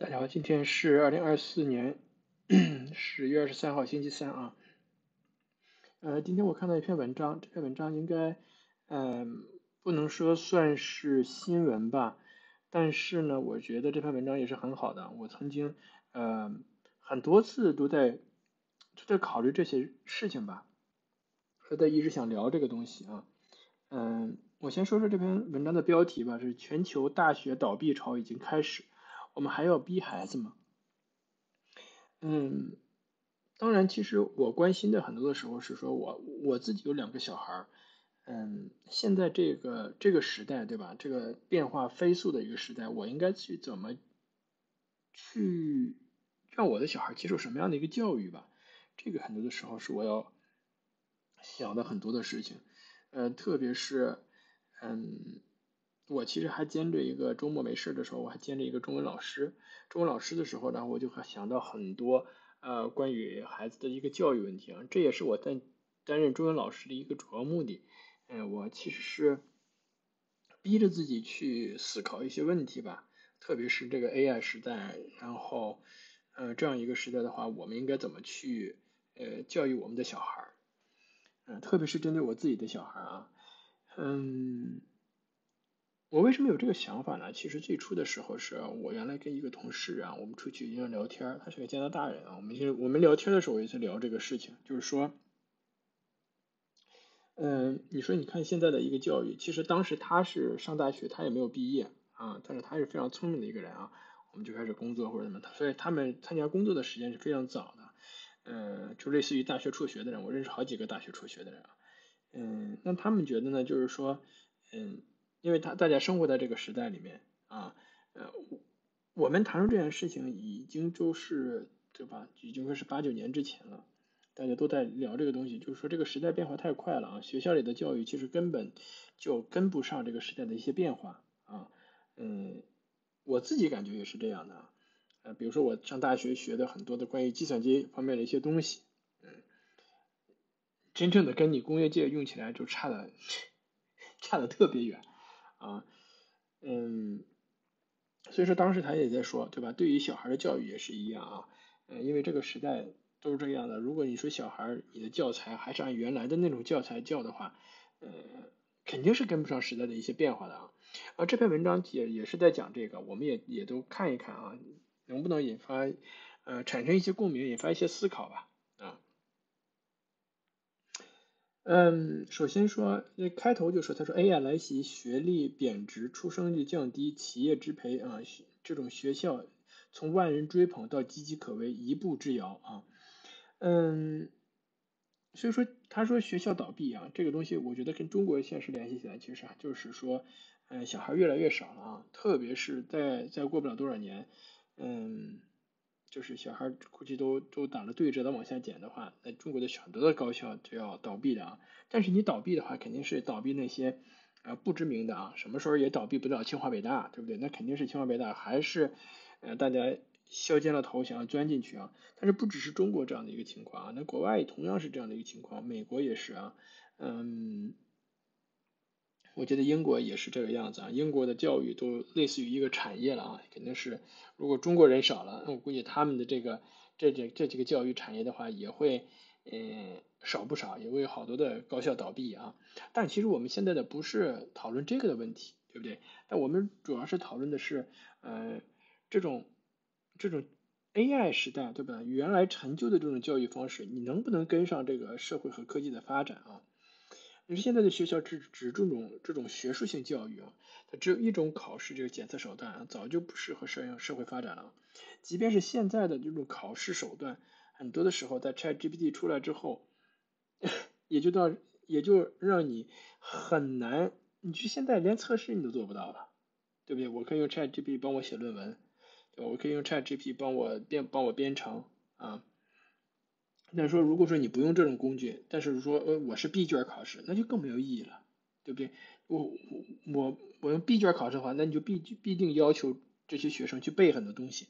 大家好，今天是二零二四年 十月二十三号，星期三啊。呃，今天我看到一篇文章，这篇文章应该，嗯，不能说算是新闻吧，但是呢，我觉得这篇文章也是很好的。我曾经，呃，很多次都在都在考虑这些事情吧，都在一直想聊这个东西啊。嗯，我先说说这篇文章的标题吧，是全球大学倒闭潮已经开始。我们还要逼孩子吗？嗯，当然，其实我关心的很多的时候是说，我我自己有两个小孩儿，嗯，现在这个这个时代，对吧？这个变化飞速的一个时代，我应该去怎么去让我的小孩接受什么样的一个教育吧？这个很多的时候是我要想的很多的事情，呃，特别是嗯。我其实还兼着一个周末没事的时候，我还兼着一个中文老师。中文老师的时候呢，我就想到很多呃关于孩子的一个教育问题啊，这也是我在担任中文老师的一个主要目的。嗯，我其实是逼着自己去思考一些问题吧，特别是这个 AI 时代，然后呃这样一个时代的话，我们应该怎么去呃教育我们的小孩儿？嗯，特别是针对我自己的小孩啊，嗯。我为什么有这个想法呢？其实最初的时候是我原来跟一个同事啊，我们出去经常聊天，他是个加拿大人啊，我们就我们聊天的时候也在聊这个事情，就是说，嗯，你说你看现在的一个教育，其实当时他是上大学，他也没有毕业啊，但是他是非常聪明的一个人啊，我们就开始工作或者什么，所以他们参加工作的时间是非常早的，嗯，就类似于大学辍学的人，我认识好几个大学辍学的人啊，嗯，那他们觉得呢，就是说，嗯。因为他大家生活在这个时代里面啊，呃，我们谈论这件事情已经就是对吧？已经说是八九年之前了，大家都在聊这个东西，就是说这个时代变化太快了啊，学校里的教育其实根本就跟不上这个时代的一些变化啊，嗯，我自己感觉也是这样的，呃，比如说我上大学学的很多的关于计算机方面的一些东西，嗯，真正的跟你工业界用起来就差的 差的特别远。啊，嗯，所以说当时他也在说，对吧？对于小孩的教育也是一样啊，嗯，因为这个时代都是这样的。如果你说小孩你的教材还是按原来的那种教材教的话，呃，肯定是跟不上时代的一些变化的啊。啊，这篇文章也也是在讲这个，我们也也都看一看啊，能不能引发呃产生一些共鸣，引发一些思考吧。嗯，首先说，那开头就说，他说 AI 来袭，学历贬值，出生率降低，企业支培啊，这种学校从万人追捧到岌岌可危，一步之遥啊。嗯，所以说他说学校倒闭啊，这个东西我觉得跟中国现实联系起来，其实啊就是说，嗯，小孩越来越少了啊，特别是在再过不了多少年，嗯。就是小孩估计都都打了对折的往下减的话，那中国的很多的高校就要倒闭的啊。但是你倒闭的话，肯定是倒闭那些呃不知名的啊，什么时候也倒闭不了清华北大，对不对？那肯定是清华北大还是呃大家削尖了头想要钻进去啊。但是不只是中国这样的一个情况啊，那国外同样是这样的一个情况，美国也是啊，嗯。我觉得英国也是这个样子啊，英国的教育都类似于一个产业了啊，肯定是如果中国人少了，那我估计他们的这个这这这几个教育产业的话也会嗯少不少，也会有好多的高校倒闭啊。但其实我们现在的不是讨论这个的问题，对不对？但我们主要是讨论的是呃这种这种 AI 时代，对吧？原来陈旧的这种教育方式，你能不能跟上这个社会和科技的发展啊？你说现在的学校只只注重这种学术性教育啊，它只有一种考试这个检测手段啊，早就不适合适应社会发展了。即便是现在的这种考试手段，很多的时候在 ChatGPT 出来之后，也就到也就让你很难，你就现在连测试你都做不到了，对不对？我可以用 ChatGPT 帮我写论文，对？我可以用 ChatGPT 帮我编帮我编程啊。那说，如果说你不用这种工具，但是说呃我是闭卷考试，那就更没有意义了，对不对？我我我用闭卷考试的话，那你就必必定要求这些学生去背很多东西，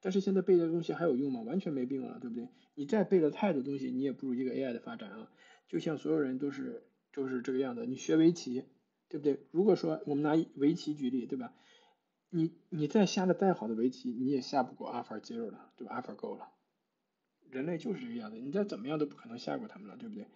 但是现在背的东西还有用吗？完全没用了，对不对？你再背了太多东西，你也不如一个 AI 的发展啊。就像所有人都是都是这个样子，你学围棋，对不对？如果说我们拿围棋举例，对吧？你你再下的再好的围棋，你也下不过 AlphaZero 了，对吧？AlphaGo 了，人类就是这个样子，你再怎么样都不可能下过他们了，对不对？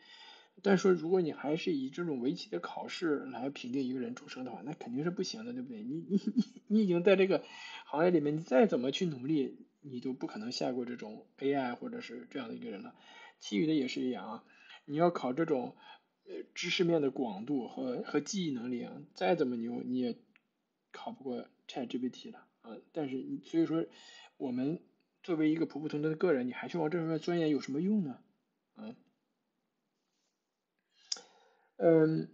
但是说如果你还是以这种围棋的考试来评定一个人出生的话，那肯定是不行的，对不对？你你你你已经在这个行业里面，你再怎么去努力，你都不可能下过这种 AI 或者是这样的一个人了。其余的也是一样啊，你要考这种呃知识面的广度和和记忆能力啊，再怎么牛你也考不过 ChatGPT 了啊。但是所以说，我们作为一个普普通通的个人，你还去往这方面钻研有什么用呢？嗯？嗯，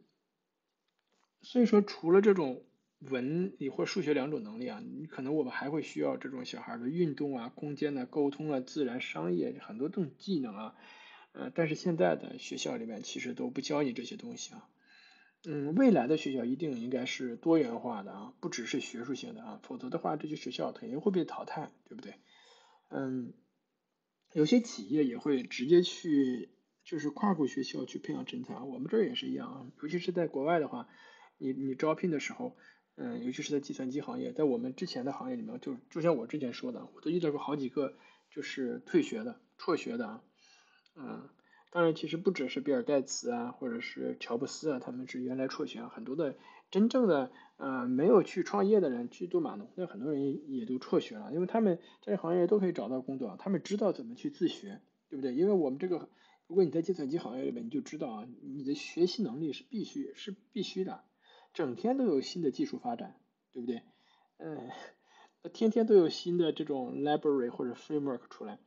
所以说除了这种文理或数学两种能力啊，你可能我们还会需要这种小孩的运动啊、空间的沟通啊、自然、商业很多这种技能啊，呃，但是现在的学校里面其实都不教你这些东西啊。嗯，未来的学校一定应该是多元化的啊，不只是学术性的啊，否则的话这些学校肯定会被淘汰，对不对？嗯，有些企业也会直接去。就是跨国学校去培养人才，我们这儿也是一样啊。尤其是在国外的话，你你招聘的时候，嗯，尤其是在计算机行业，在我们之前的行业里面，就就像我之前说的，我都遇到过好几个就是退学的、辍学的啊。嗯，当然其实不只是比尔盖茨啊，或者是乔布斯啊，他们是原来辍学，很多的真正的呃没有去创业的人去做码农，那很多人也都辍学了，因为他们在这行业都可以找到工作，他们知道怎么去自学，对不对？因为我们这个。如果你在计算机行业里面，你就知道啊，你的学习能力是必须是必须的，整天都有新的技术发展，对不对？嗯，天天都有新的这种 library 或者 framework 出来，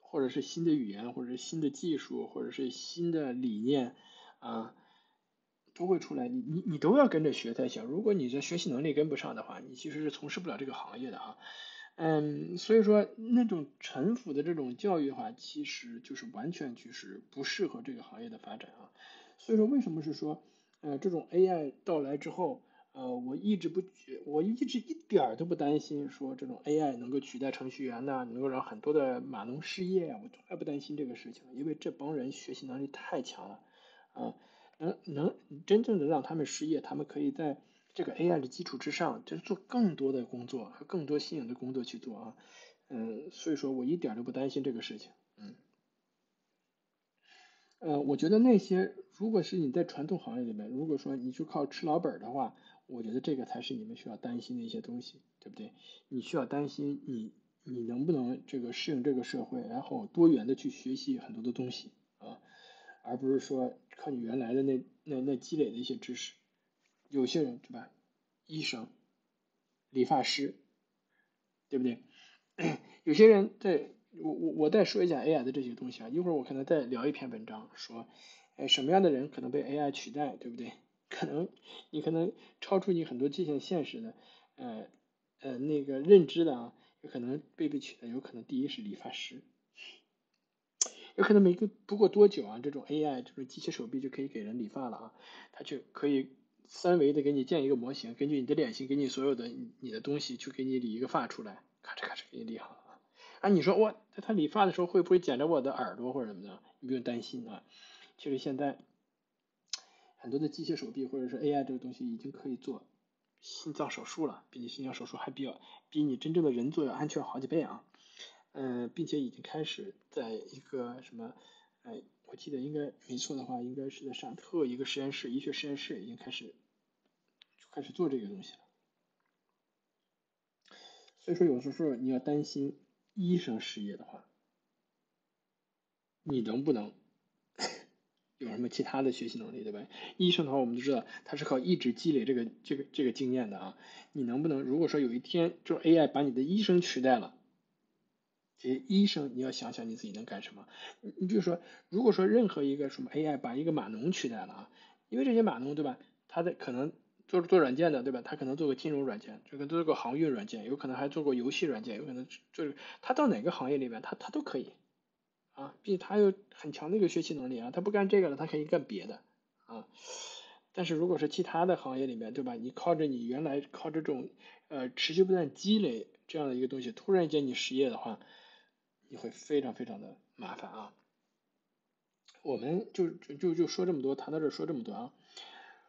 或者是新的语言，或者是新的技术，或者是新的理念啊，都会出来，你你你都要跟着学才行。如果你的学习能力跟不上的话，你其实是从事不了这个行业的啊。嗯，所以说那种陈腐的这种教育的话，其实就是完全就是不适合这个行业的发展啊。所以说为什么是说，呃，这种 AI 到来之后，呃，我一直不觉，我一直一点儿都不担心说这种 AI 能够取代程序员呐，能够让很多的码农失业啊，我从来不担心这个事情，因为这帮人学习能力太强了，啊，能能真正的让他们失业，他们可以在。这个 AI 的基础之上，就做更多的工作和更多新颖的工作去做啊，嗯，所以说我一点都不担心这个事情，嗯，呃，我觉得那些如果是你在传统行业里面，如果说你就靠吃老本的话，我觉得这个才是你们需要担心的一些东西，对不对？你需要担心你你能不能这个适应这个社会，然后多元的去学习很多的东西啊，而不是说靠你原来的那那那积累的一些知识。有些人对吧？医生、理发师，对不对？有些人在，我我我再说一下 AI 的这些东西啊。一会儿我可能再聊一篇文章，说，哎，什么样的人可能被 AI 取代，对不对？可能你可能超出你很多界限现实的，呃呃那个认知的啊，有可能被被取代。有可能第一是理发师，有可能没个不过多久啊，这种 AI 这种机器手臂就可以给人理发了啊，它就可以。三维的给你建一个模型，根据你的脸型，给你所有的你的东西，去给你理一个发出来，咔哧咔哧给你理好了。啊，你说我在他理发的时候会不会剪着我的耳朵或者什么的？你不用担心啊。其实现在很多的机械手臂或者是 AI 这个东西已经可以做心脏手术了，比你心脏手术还比较比你真正的人做要安全好几倍啊。嗯，并且已经开始在一个什么，哎。我记得应该没错的话，应该是在沙特一个实验室，医学实验室已经开始就开始做这个东西了。所以说，有时候你要担心医生失业的话，你能不能 有什么其他的学习能力，对吧？医生的话，我们都知道他是靠一直积累这个这个这个经验的啊。你能不能，如果说有一天就是 AI 把你的医生取代了？这些医生，你要想想你自己能干什么。你比如说，如果说任何一个什么 AI 把一个码农取代了啊，因为这些码农对吧，他的可能做做软件的对吧，他可能做个金融软件，这个做个航运软件，有可能还做过游戏软件，有可能就是他到哪个行业里面，他他都可以啊，并且他有很强的一个学习能力啊，他不干这个了，他可以干别的啊。但是如果是其他的行业里面对吧，你靠着你原来靠这种呃持续不断积累这样的一个东西，突然间你失业的话。你会非常非常的麻烦啊！我们就就就说这么多，谈到这说这么多啊。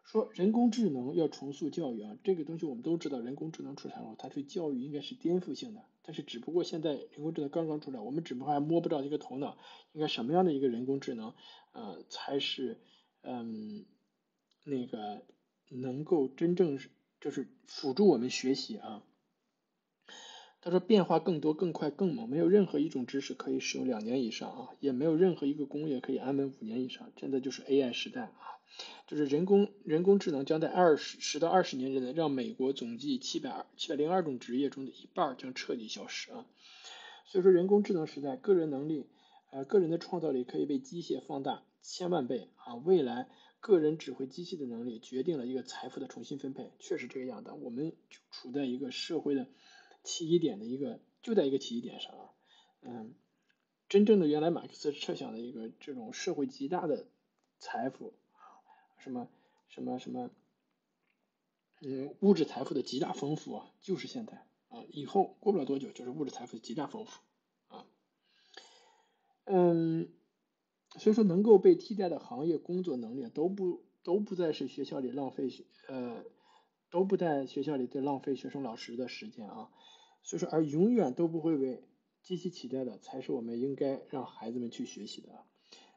说人工智能要重塑教育啊，这个东西我们都知道，人工智能出来后，它对教育应该是颠覆性的。但是只不过现在人工智能刚刚出来，我们只不过还摸不着一个头脑，应该什么样的一个人工智能，呃，才是嗯那个能够真正就是辅助我们学习啊。他说变化更多、更快、更猛，没有任何一种知识可以使用两年以上啊，也没有任何一个工业可以安稳五年以上。真的就是 AI 时代啊，就是人工人工智能将在二十十到二十年之内，让美国总计七百二七百零二种职业中的一半将彻底消失啊。所以说，人工智能时代，个人能力呃个人的创造力可以被机械放大千万倍啊。未来个人指挥机器的能力决定了一个财富的重新分配，确实这个样的。我们就处在一个社会的。起点的一个就在一个起点上啊，嗯，真正的原来马克思设想的一个这种社会极大的财富，什么什么什么，嗯，物质财富的极大丰富啊，就是现在啊，以后过不了多久就是物质财富的极大丰富啊，嗯，所以说能够被替代的行业工作能力都不都不再是学校里浪费学呃。都不在学校里在浪费学生老师的时间啊，所以说而永远都不会被机器取代的才是我们应该让孩子们去学习的。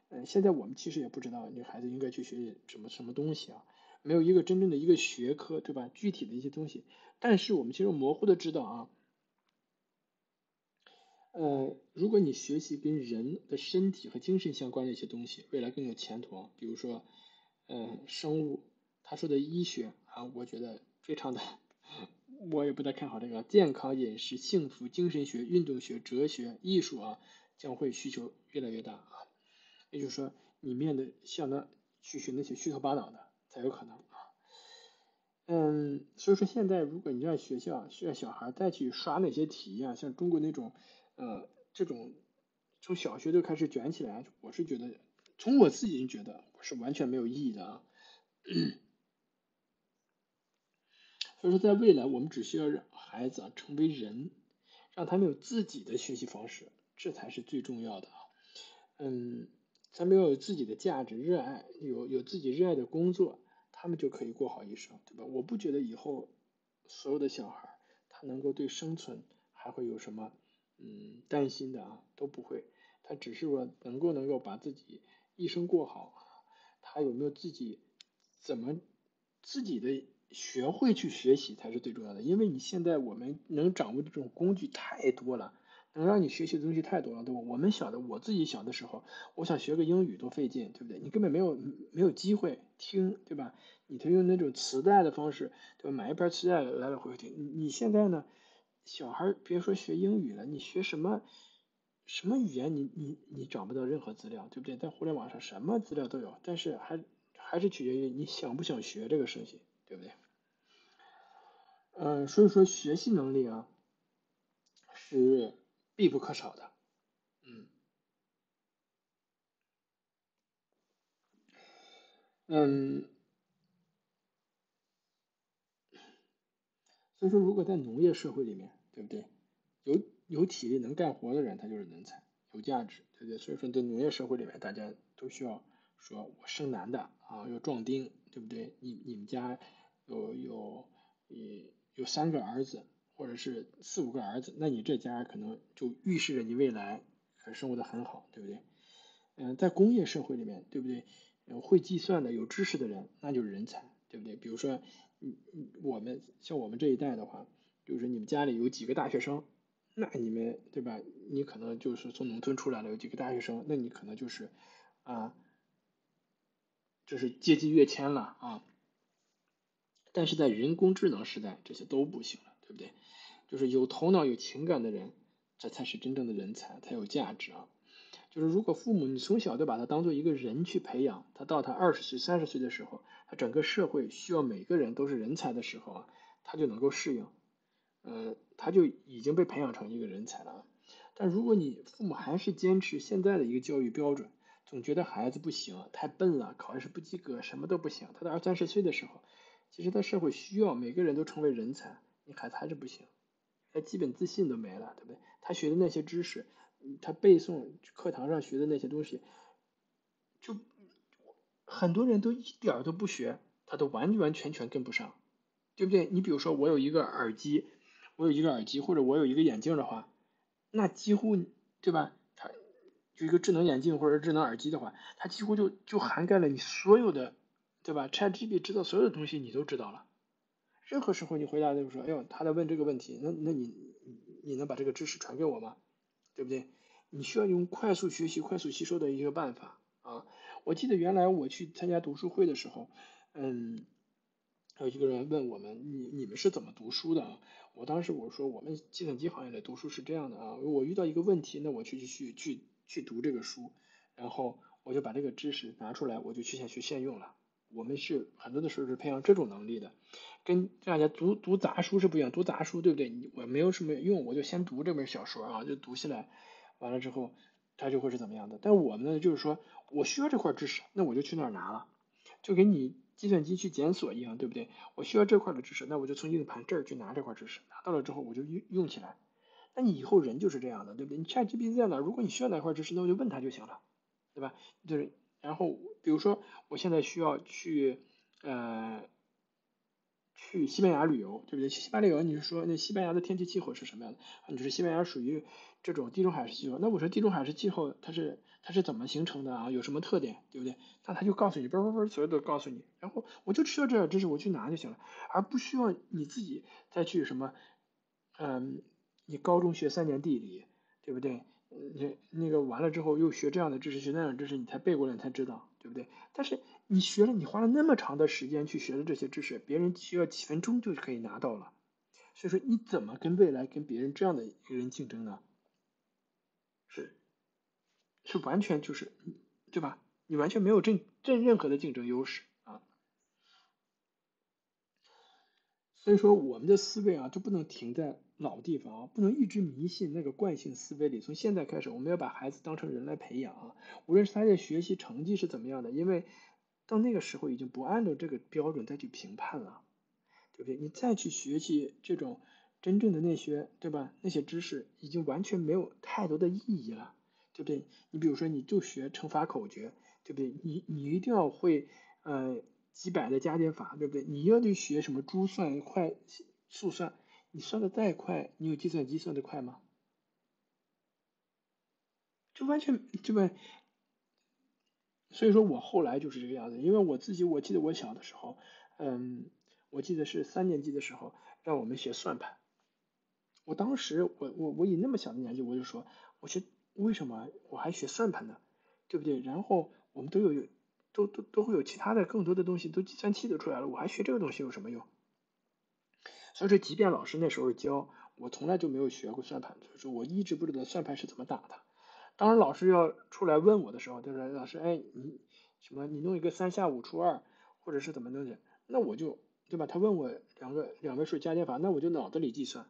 嗯，现在我们其实也不知道你孩子应该去学什么什么东西啊，没有一个真正的一个学科，对吧？具体的一些东西，但是我们其实模糊的知道啊，呃，如果你学习跟人的身体和精神相关的一些东西，未来更有前途。比如说，嗯，生物。他说的医学啊，我觉得非常的，我也不太看好这个健康饮食、幸福、精神学、运动学、哲学、艺术啊，将会需求越来越大啊。也就是说，你面对像那去学那些虚头巴脑的才有可能啊。嗯，所以说现在如果你让学校需要小孩再去刷那些题啊，像中国那种呃这种从小学就开始卷起来，我是觉得从我自己觉得是完全没有意义的啊。所以说，在未来，我们只需要让孩子啊成为人，让他们有自己的学习方式，这才是最重要的啊。嗯，他们要有自己的价值、热爱，有有自己热爱的工作，他们就可以过好一生，对吧？我不觉得以后所有的小孩他能够对生存还会有什么嗯担心的啊，都不会。他只是说能够能够把自己一生过好，他有没有自己怎么自己的。学会去学习才是最重要的，因为你现在我们能掌握的这种工具太多了，能让你学习的东西太多了，对吧？我们小的，我自己小的时候，我想学个英语多费劲，对不对？你根本没有没有机会听，对吧？你得用那种磁带的方式，对吧？买一盘磁带来来回回听。你你现在呢？小孩别说学英语了，你学什么什么语言，你你你找不到任何资料，对不对？在互联网上什么资料都有，但是还还是取决于你想不想学这个事情，对不对？嗯，所以说学习能力啊是必不可少的，嗯，所以说如果在农业社会里面，对不对？有有体力能干活的人，他就是人才，有价值，对不对？所以说在农业社会里面，大家都需要说我生男的啊，要壮丁，对不对？你你们家有有你。有三个儿子，或者是四五个儿子，那你这家可能就预示着你未来生活的很好，对不对？嗯，在工业社会里面，对不对？会计算的、有知识的人，那就是人才，对不对？比如说，嗯嗯，我们像我们这一代的话，就是你们家里有几个大学生，那你们对吧？你可能就是从农村出来的，有几个大学生，那你可能就是啊，就是阶级跃迁了啊。但是在人工智能时代，这些都不行了，对不对？就是有头脑、有情感的人，这才是真正的人才，才有价值啊！就是如果父母你从小就把他当做一个人去培养，他到他二十岁、三十岁的时候，他整个社会需要每个人都是人才的时候啊，他就能够适应，呃，他就已经被培养成一个人才了。但如果你父母还是坚持现在的一个教育标准，总觉得孩子不行，太笨了，考试不及格，什么都不行，他到二三十岁的时候。其实，在社会需要每个人都成为人才，你孩子还是不行，他基本自信都没了，对不对？他学的那些知识，他背诵课堂上学的那些东西，就很多人都一点都不学，他都完完全全跟不上，对不对？你比如说我有一个耳机，我有一个耳机，或者我有一个眼镜的话，那几乎对吧？它就一个智能眼镜或者智能耳机的话，它几乎就就涵盖了你所有的，对吧？ChatGPT 知道所有的东西你都知道了，任何时候你回答就是说，哎呦，他在问这个问题，那那你你能把这个知识传给我吗？对不对？你需要用快速学习、快速吸收的一个办法啊！我记得原来我去参加读书会的时候，嗯，还有一个人问我们，你你们是怎么读书的？我当时我说，我们计算机行业的读书是这样的啊，我遇到一个问题，那我去去去去读这个书，然后我就把这个知识拿出来，我就去下去现用了。我们是很多的时候是培养这种能力的，跟大家读读杂书是不一样。读杂书对不对？我没有什么用，我就先读这本小说啊，就读下来，完了之后它就会是怎么样的。但我们呢，就是说我需要这块知识，那我就去那儿拿了，就给你计算机去检索一样，对不对？我需要这块的知识，那我就从硬盘这儿去拿这块知识，拿到了之后我就用用起来。那你以后人就是这样的，对不对？你 ChatGPT 在哪？如果你需要哪块知识，那我就问他就行了，对吧？就是。然后，比如说，我现在需要去，呃，去西班牙旅游，对不对？西班牙旅游，你是说那西班牙的天气气候是什么样的？你是西班牙属于这种地中海式气候，那我说地中海式气候它是它是怎么形成的啊？有什么特点，对不对？那他就告诉你，啵啵啵，所有都告诉你。然后我就需要这点知识，我去拿就行了，而不需要你自己再去什么，嗯，你高中学三年地理，对不对？你那个完了之后又学这样的知识，学那样的知识，你才背过来，你才知道，对不对？但是你学了，你花了那么长的时间去学的这些知识，别人需要几分钟就可以拿到了。所以说，你怎么跟未来跟别人这样的一个人竞争呢？是，是完全就是，对吧？你完全没有这这任何的竞争优势啊。所以说，我们的思维啊，就不能停在。老地方啊，不能一直迷信那个惯性思维里。从现在开始，我们要把孩子当成人来培养啊。无论是他的学习成绩是怎么样的，因为到那个时候已经不按照这个标准再去评判了，对不对？你再去学习这种真正的那些，对吧？那些知识已经完全没有太多的意义了，对不对？你比如说，你就学乘法口诀，对不对？你你一定要会呃几百的加减法，对不对？你要去学什么珠算、快速算。你算的再快，你有计算机算的快吗？就完全就吧？所以说我后来就是这个样子，因为我自己我记得我小的时候，嗯，我记得是三年级的时候让我们学算盘，我当时我我我以那么小的年纪我就说，我学为什么我还学算盘呢？对不对？然后我们都有都都都会有其他的更多的东西，都计算器都出来了，我还学这个东西有什么用？所以说，即便老师那时候教，我从来就没有学过算盘，所以说我一直不知道算盘是怎么打的。当时老师要出来问我的时候，就是：“老师，哎，你什么？你弄一个三下五除二，或者是怎么弄的？”那我就对吧？他问我两个两位数加减法，那我就脑子里计算，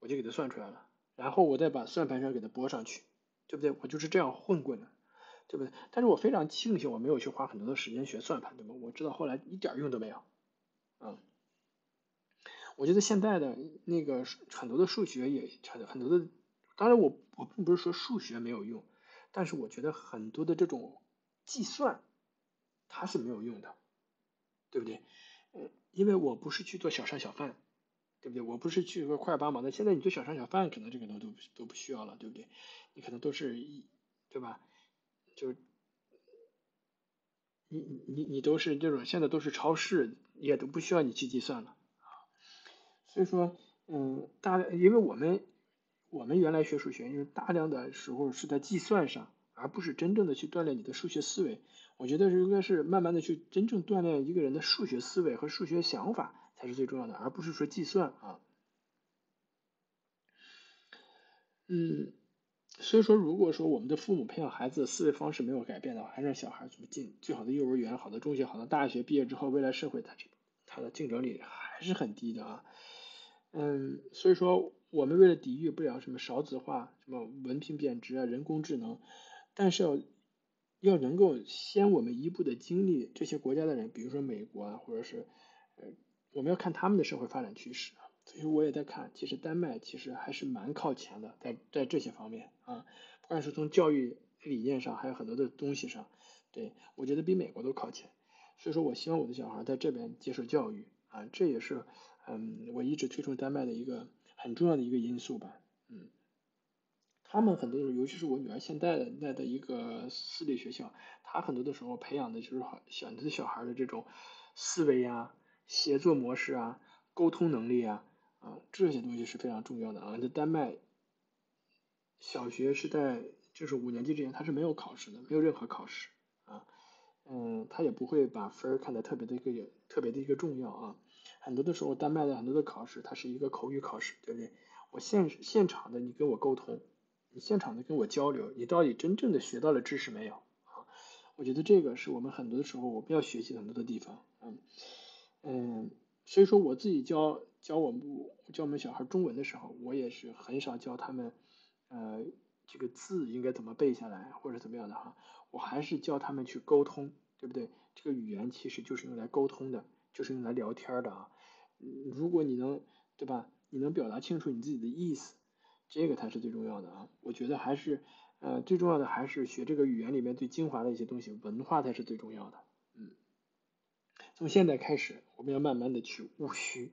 我就给他算出来了，然后我再把算盘上给他拨上去，对不对？我就是这样混过的，对不对？但是我非常庆幸我没有去花很多的时间学算盘，对吧？我知道后来一点用都没有，嗯。我觉得现在的那个很多的数学也很很多的，当然我我并不是说数学没有用，但是我觉得很多的这种计算它是没有用的，对不对？呃，因为我不是去做小商小贩，对不对？我不是去做快帮忙的。现在你做小商小贩，可能这个都都都不需要了，对不对？你可能都是一，对吧？就你你你你都是这种，现在都是超市，也都不需要你去计算了。所以说，嗯，大，因为我们我们原来学数学，因为大量的时候是在计算上，而不是真正的去锻炼你的数学思维。我觉得是应该是慢慢的去真正锻炼一个人的数学思维和数学想法才是最重要的，而不是说计算啊。嗯，所以说，如果说我们的父母培养孩子的思维方式没有改变的话，还让小孩怎么进最好的幼儿园、好的中学、好的大学，毕业之后，未来社会他这他的竞争力还是很低的啊。嗯，所以说我们为了抵御不了什么少子化、什么文凭贬值啊、人工智能，但是要要能够先我们一步的经历这些国家的人，比如说美国啊，或者是呃，我们要看他们的社会发展趋势。所以我也在看，其实丹麦其实还是蛮靠前的，在在这些方面啊，不管是从教育理念上，还有很多的东西上，对我觉得比美国都靠前。所以说我希望我的小孩在这边接受教育啊，这也是嗯我一直推崇丹麦的一个很重要的一个因素吧，嗯，他们很多时候，尤其是我女儿现在的在的一个私立学校，他很多的时候培养的就是小的小孩的这种思维呀、协作模式啊、沟通能力啊啊这些东西是非常重要的啊。在丹麦小学是在就是五年级之前，他是没有考试的，没有任何考试啊。嗯，他也不会把分儿看得特别的一个特别的一个重要啊。很多的时候，丹麦的很多的考试，它是一个口语考试，对不对？我现现场的你跟我沟通，你现场的跟我交流，你到底真正的学到了知识没有？我觉得这个是我们很多的时候我们要学习很多的地方，嗯嗯，所以说我自己教教我们教我们小孩中文的时候，我也是很少教他们呃这个字应该怎么背下来或者怎么样的哈。我还是教他们去沟通，对不对？这个语言其实就是用来沟通的，就是用来聊天的啊。如果你能，对吧？你能表达清楚你自己的意思，这个才是最重要的啊。我觉得还是，呃，最重要的还是学这个语言里面最精华的一些东西，文化才是最重要的。嗯，从现在开始，我们要慢慢的去务虚，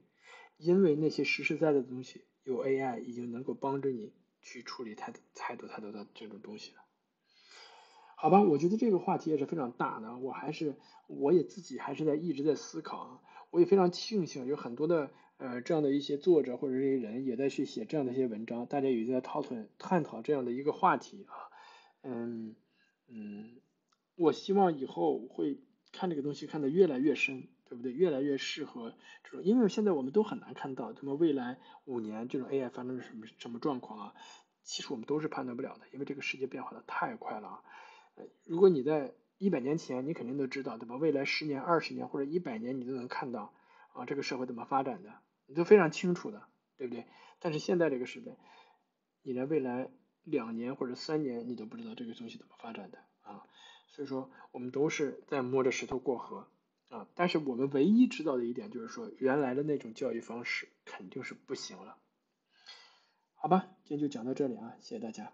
因为那些实实在在的东西，有 AI 已经能够帮着你去处理太太多太多的这种东西了。好吧，我觉得这个话题也是非常大的，我还是我也自己还是在一直在思考啊，我也非常庆幸有很多的呃这样的一些作者或者这些人也在去写这样的一些文章，大家也在讨论探讨这样的一个话题啊，嗯嗯，我希望以后会看这个东西看得越来越深，对不对？越来越适合这种，因为现在我们都很难看到，那么未来五年这种 AI 发生什么什么状况啊，其实我们都是判断不了的，因为这个世界变化的太快了啊。如果你在一百年前，你肯定都知道，对吧？未来十年、二十年或者一百年，你都能看到啊，这个社会怎么发展的，你都非常清楚的，对不对？但是现在这个时代，你连未来两年或者三年，你都不知道这个东西怎么发展的啊。所以说，我们都是在摸着石头过河啊。但是我们唯一知道的一点就是说，原来的那种教育方式肯定是不行了。好吧，今天就讲到这里啊，谢谢大家。